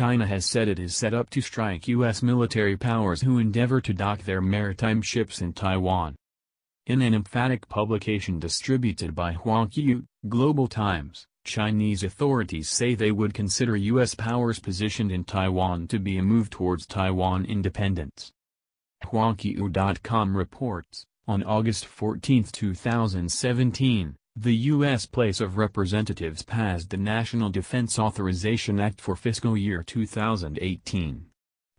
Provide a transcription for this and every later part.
China has said it is set up to strike U.S. military powers who endeavor to dock their maritime ships in Taiwan. In an emphatic publication distributed by Huaqiu, Global Times, Chinese authorities say they would consider U.S. powers positioned in Taiwan to be a move towards Taiwan independence. Huaqiu.com reports, on August 14, 2017, the U.S. Place of Representatives passed the National Defense Authorization Act for fiscal year 2018.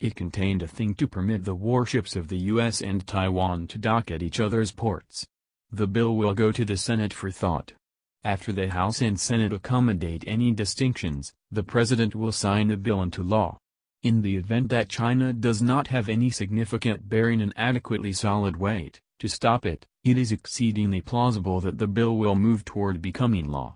It contained a thing to permit the warships of the U.S. and Taiwan to dock at each other's ports. The bill will go to the Senate for thought. After the House and Senate accommodate any distinctions, the President will sign the bill into law. In the event that China does not have any significant bearing and adequately solid weight, to stop it, it is exceedingly plausible that the bill will move toward becoming law.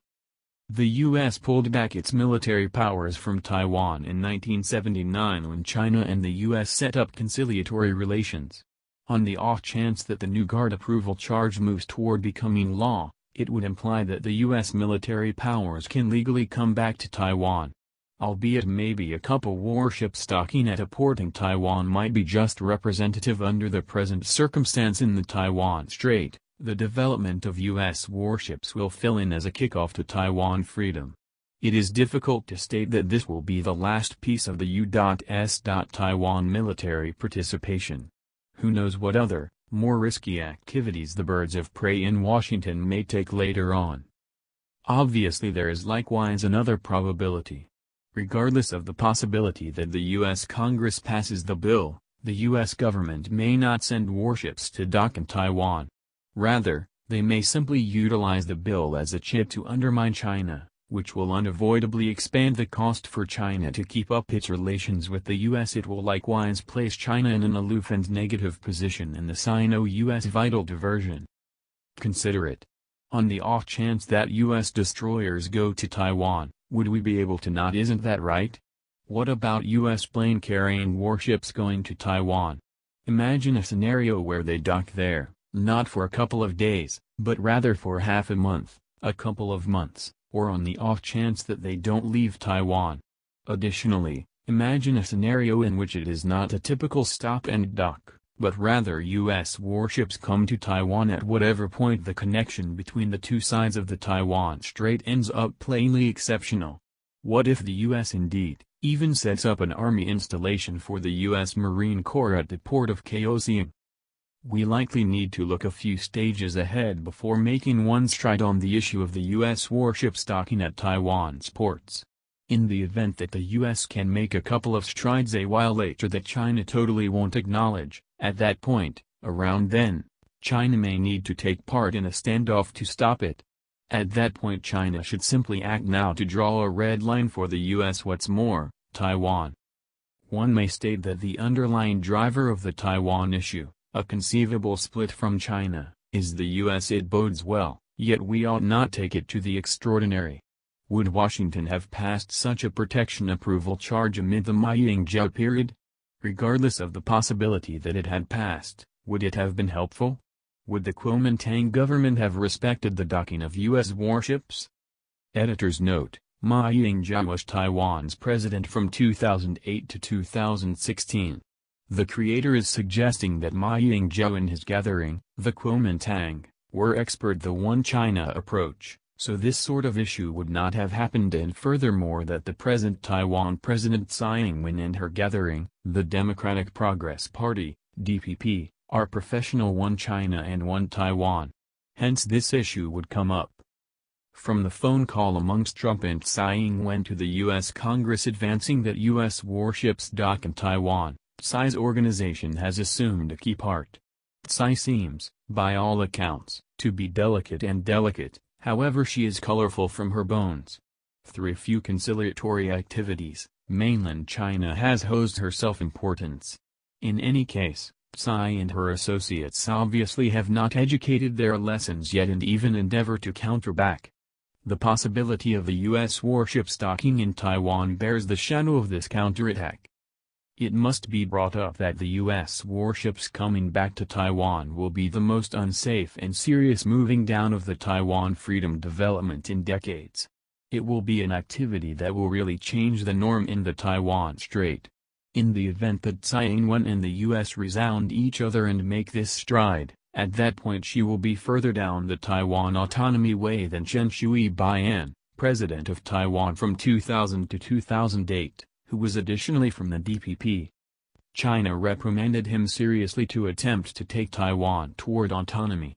The U.S. pulled back its military powers from Taiwan in 1979 when China and the U.S. set up conciliatory relations. On the off chance that the new guard approval charge moves toward becoming law, it would imply that the U.S. military powers can legally come back to Taiwan. Albeit maybe a couple warships docking at a port in Taiwan might be just representative under the present circumstance in the Taiwan Strait, the development of U.S. warships will fill in as a kickoff to Taiwan freedom. It is difficult to state that this will be the last piece of the U.S. Taiwan military participation. Who knows what other, more risky activities the birds of prey in Washington may take later on. Obviously there is likewise another probability. Regardless of the possibility that the U.S. Congress passes the bill, the U.S. government may not send warships to dock in Taiwan. Rather, they may simply utilize the bill as a chip to undermine China which will unavoidably expand the cost for China to keep up its relations with the U.S. It will likewise place China in an aloof and negative position in the Sino-U.S. vital diversion. Consider it. On the off chance that U.S. destroyers go to Taiwan, would we be able to not isn't that right? What about U.S. plane-carrying warships going to Taiwan? Imagine a scenario where they dock there, not for a couple of days, but rather for half a month, a couple of months, or on the off chance that they don't leave Taiwan. Additionally, imagine a scenario in which it is not a typical stop and dock, but rather U.S. warships come to Taiwan at whatever point the connection between the two sides of the Taiwan Strait ends up plainly exceptional. What if the U.S. indeed, even sets up an army installation for the U.S. Marine Corps at the port of Kaohsiung? We likely need to look a few stages ahead before making one stride on the issue of the U.S. warships docking at Taiwan's ports. In the event that the U.S. can make a couple of strides a while later that China totally won't acknowledge, at that point, around then, China may need to take part in a standoff to stop it. At that point China should simply act now to draw a red line for the U.S. What's more, Taiwan. One may state that the underlying driver of the Taiwan issue, a conceivable split from China, is the U.S. It bodes well, yet we ought not take it to the extraordinary. Would Washington have passed such a protection approval charge amid the Ma Ying-jeou period? Regardless of the possibility that it had passed, would it have been helpful? Would the Kuomintang government have respected the docking of U.S. warships? Editor's note, Ma Ying-jeou was Taiwan's president from 2008 to 2016. The creator is suggesting that Ma Ying-jeou and his gathering, the Kuomintang, were expert the One China approach, so this sort of issue would not have happened and furthermore that the present Taiwan President Tsai Ing-wen and her gathering, the Democratic Progress Party, DPP, are professional One China and One Taiwan. Hence this issue would come up. From the phone call amongst Trump and Tsai Ing-wen to the U.S. Congress advancing that U.S. warships dock in Taiwan, Tsai's organization has assumed a key part. Tsai seems, by all accounts, to be delicate and delicate, however she is colorful from her bones. Through a few conciliatory activities, mainland China has hosed her self-importance. In any case, Tsai and her associates obviously have not educated their lessons yet and even endeavor to counter back. The possibility of the U.S. warship docking in Taiwan bears the shadow of this counterattack. It must be brought up that the U.S. warships coming back to Taiwan will be the most unsafe and serious moving down of the Taiwan freedom development in decades. It will be an activity that will really change the norm in the Taiwan Strait. In the event that Tsai Ing-wen and the U.S. resound each other and make this stride, at that point she will be further down the Taiwan autonomy way than Chen Shui-bian, president of Taiwan from 2000 to 2008, who was additionally from the DPP. China reprimanded him seriously to attempt to take Taiwan toward autonomy.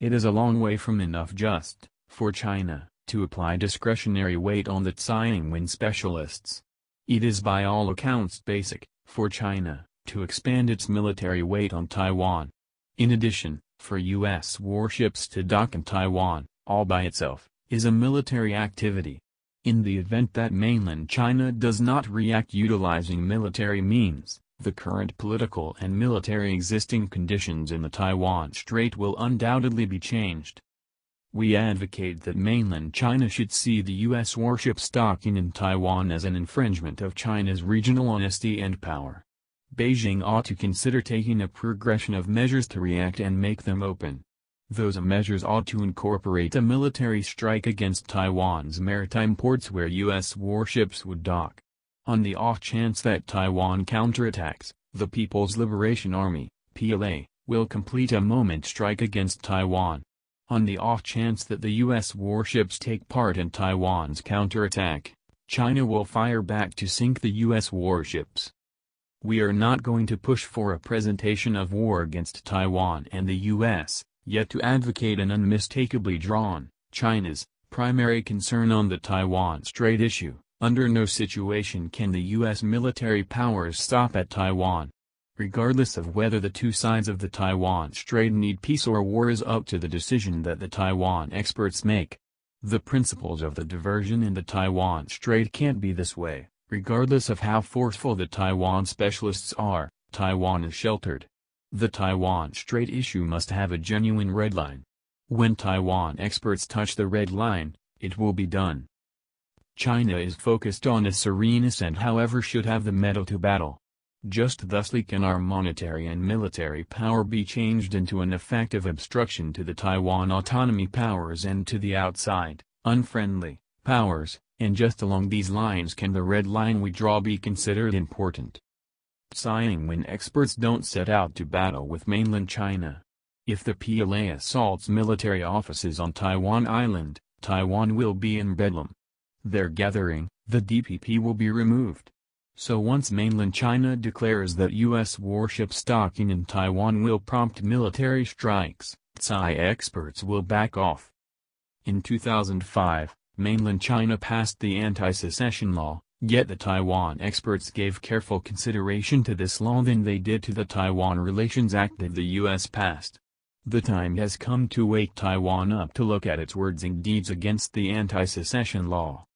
It is a long way from enough just, for China, to apply discretionary weight on the Tsai Ing-wen specialists. It is by all accounts basic, for China, to expand its military weight on Taiwan. In addition, for U.S. warships to dock in Taiwan, all by itself, is a military activity. In the event that mainland China does not react utilizing military means, the current political and military existing conditions in the Taiwan Strait will undoubtedly be changed. We advocate that mainland China should see the U.S. warship stocking in Taiwan as an infringement of China's regional honesty and power. Beijing ought to consider taking a progression of measures to react and make them open. Those measures ought to incorporate a military strike against Taiwan's maritime ports where U.S. warships would dock. On the off chance that Taiwan counterattacks, the People's Liberation Army, PLA, will complete a moment strike against Taiwan. On the off chance that the U.S. warships take part in Taiwan's counterattack, China will fire back to sink the U.S. warships. We are not going to push for a presentation of war against Taiwan and the U.S., yet to advocate an unmistakably drawn, China's, primary concern on the Taiwan Strait issue. Under no situation can the U.S. military powers stop at Taiwan regardless of whether the two sides of the Taiwan Strait need peace or war is up to the decision that the Taiwan experts make. The principles of the diversion in the Taiwan Strait can't be this way, regardless of how forceful the Taiwan specialists are, Taiwan is sheltered. The Taiwan Strait issue must have a genuine red line. When Taiwan experts touch the red line, it will be done. China is focused on a sereneness and however should have the metal to battle. Just thusly can our monetary and military power be changed into an effective obstruction to the Taiwan autonomy powers and to the outside, unfriendly, powers, and just along these lines can the red line we draw be considered important. Tsai Ing-wen experts don't set out to battle with mainland China. If the PLA assaults military offices on Taiwan Island, Taiwan will be in bedlam. Their gathering, the DPP will be removed. So once mainland China declares that U.S. warships docking in Taiwan will prompt military strikes, Tsai experts will back off. In 2005, mainland China passed the anti-secession law, yet the Taiwan experts gave careful consideration to this law than they did to the Taiwan Relations Act that the U.S. passed. The time has come to wake Taiwan up to look at its words and deeds against the anti-secession law.